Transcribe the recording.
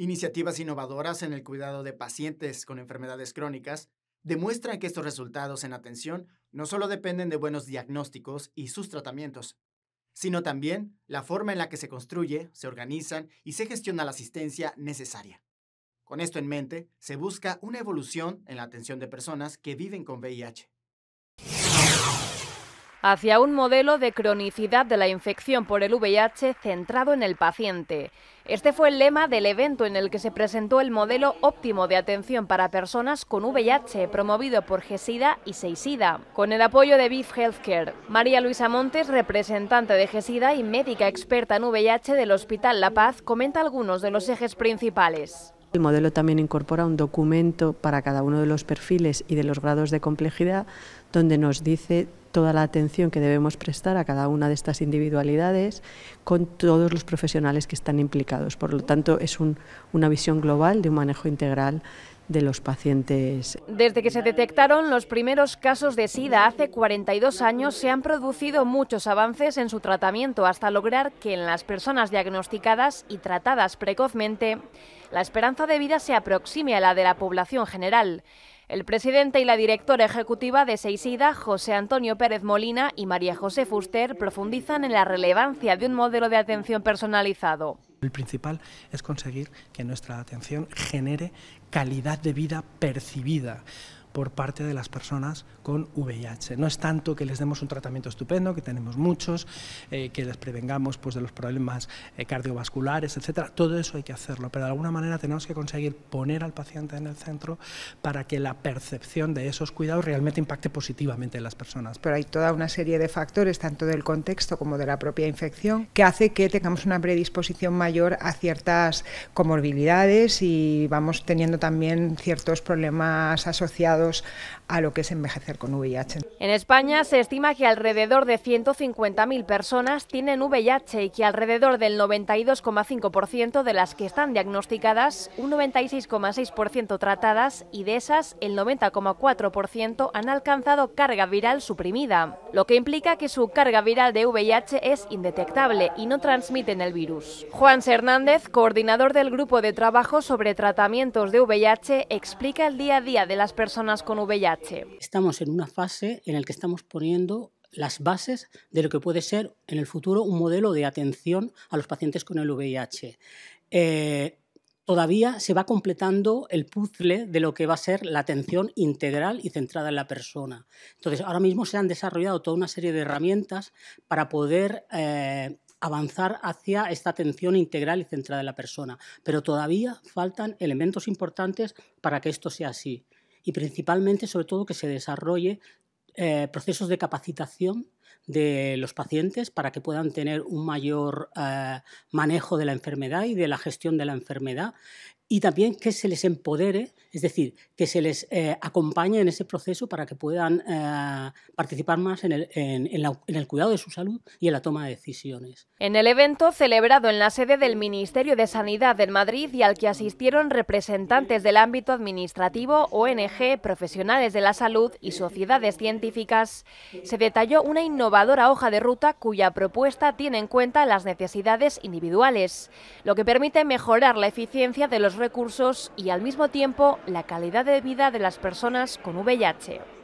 Iniciativas innovadoras en el cuidado de pacientes con enfermedades crónicas demuestran que estos resultados en atención no solo dependen de buenos diagnósticos y sus tratamientos, sino también la forma en la que se construye, se organizan y se gestiona la asistencia necesaria. Con esto en mente, se busca una evolución en la atención de personas que viven con VIH hacia un modelo de cronicidad de la infección por el VIH centrado en el paciente. Este fue el lema del evento en el que se presentó el modelo óptimo de atención para personas con VIH, promovido por GESIDA y SEISIDA, con el apoyo de BIF Healthcare. María Luisa Montes, representante de GESIDA y médica experta en VIH del Hospital La Paz, comenta algunos de los ejes principales. El modelo también incorpora un documento para cada uno de los perfiles y de los grados de complejidad, donde nos dice toda la atención que debemos prestar a cada una de estas individualidades con todos los profesionales que están implicados. Por lo tanto, es una visión global de un manejo integral de los pacientes. Desde que se detectaron los primeros casos de SIDA hace 42 años, se han producido muchos avances en su tratamiento hasta lograr que en las personas diagnosticadas y tratadas precozmente, la esperanza de vida se aproxime a la de la población general. El presidente y la directora ejecutiva de Seisida, José Antonio Pérez Molina y María José Fuster, profundizan en la relevancia de un modelo de atención personalizado. El principal es conseguir que nuestra atención genere calidad de vida percibida por parte de las personas con VIH. No es tanto que les demos un tratamiento estupendo, que tenemos muchos, eh, que les prevengamos pues, de los problemas eh, cardiovasculares, etcétera. Todo eso hay que hacerlo, pero de alguna manera tenemos que conseguir poner al paciente en el centro para que la percepción de esos cuidados realmente impacte positivamente en las personas. Pero hay toda una serie de factores, tanto del contexto como de la propia infección, que hace que tengamos una predisposición mayor a ciertas comorbilidades y vamos teniendo también ciertos problemas asociados a lo que es envejecer con VIH. En España se estima que alrededor de 150.000 personas tienen VIH y que alrededor del 92,5% de las que están diagnosticadas, un 96,6% tratadas y de esas el 90,4% han alcanzado carga viral suprimida, lo que implica que su carga viral de VIH es indetectable y no transmiten el virus. Juan Hernández, coordinador del grupo de trabajo sobre tratamientos de VIH, explica el día a día de las personas con VIH. Estamos en una fase en la que estamos poniendo las bases de lo que puede ser en el futuro un modelo de atención a los pacientes con el VIH. Eh, todavía se va completando el puzzle de lo que va a ser la atención integral y centrada en la persona. Entonces, ahora mismo se han desarrollado toda una serie de herramientas para poder eh, avanzar hacia esta atención integral y centrada en la persona, pero todavía faltan elementos importantes para que esto sea así y principalmente, sobre todo, que se desarrolle eh, procesos de capacitación de los pacientes para que puedan tener un mayor eh, manejo de la enfermedad y de la gestión de la enfermedad y también que se les empodere, es decir, que se les eh, acompañe en ese proceso para que puedan eh, participar más en el, en, el, cuidado de su salud y en la toma de decisiones. En el evento celebrado en la sede del Ministerio de Sanidad en Madrid y al que asistieron representantes del ámbito administrativo, ONG, profesionales de la salud y sociedades científicas, se detalló una innovadora hoja de ruta cuya propuesta tiene en cuenta las necesidades individuales, lo que permite mejorar la eficiencia de los recursos y al mismo tiempo la calidad de vida de las personas con VIH.